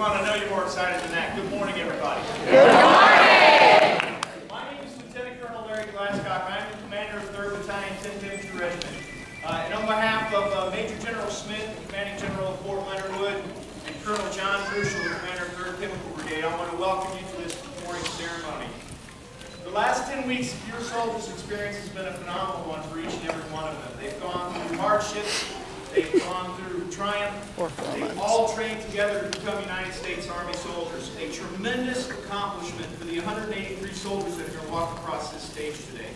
Come on, I know you're more excited than that. Good morning, everybody. Good morning. My name is Lieutenant Colonel Larry Glasscock. I'm the commander of 3rd Battalion, 10th Infantry Regiment. Uh, and on behalf of uh, Major General Smith, the commanding general of Fort Leonard Wood, and Colonel John Crucial, the commander of 3rd Chemical Brigade, I want to welcome you to this morning's ceremony. The last 10 weeks of your soldiers' experience has been a phenomenal one for each and every one of them. They've gone through hardships, they've gone through triumph, they've all trained together to become United States Army soldiers. A tremendous accomplishment for the 183 soldiers that are going to walk across this stage today.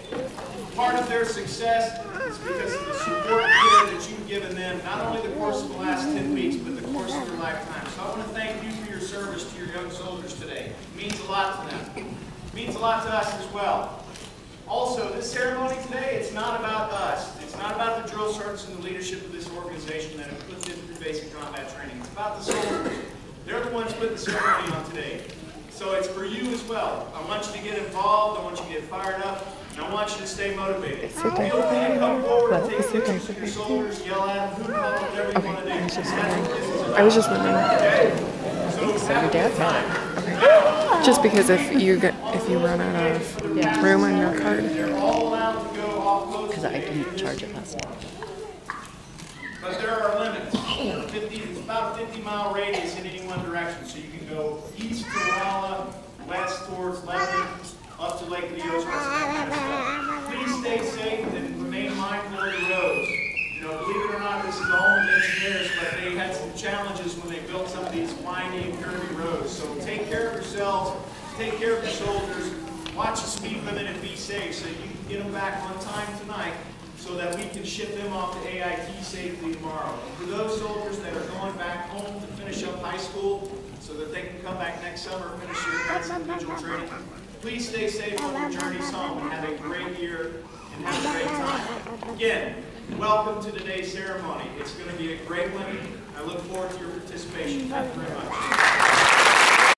Part of their success is because of the support and care that you've given them, not only the course of the last 10 weeks, but the course of their lifetime. So I want to thank you for your service to your young soldiers today. It means a lot to them It means a lot to us as well. Also, this ceremony today, it's not about us. Not about the drill sergeants and the leadership of this organization that have put this through basic combat training. It's about the soldiers. They're the ones putting the ceremony on today. So it's for you as well. I want you to get involved. I want you to get fired up. And I want you to stay motivated. Feel free to come forward and take pictures of your soldiers, yell at them, whatever you want to do. I was just wondering. Okay? So, So have your a dad's good not. time. Just because if you get if you run out of room on your card, All. Because I didn't charge it last night. But there are limits. 50, it's about a 50 mile radius in any one direction. So you can go east to Rolla, west towards Lebanon, up to Lake Leos. Please stay safe and remain mindful of the roads. You know, believe it or not, this is of engineers, but they had some challenges when they built some of these winding, curvy roads. So take care of yourselves, take care of your soldiers, watch the speed limit and be safe so you can get them back on time tonight so that we can ship them off to AIT safely tomorrow. And for those soldiers that are going back home to finish up high school so that they can come back next summer and finish their individual training, please stay safe on your journeys home and have a great year and have a great time. Again, welcome to today's ceremony. It's going to be a great one. I look forward to your participation. Thank you very much.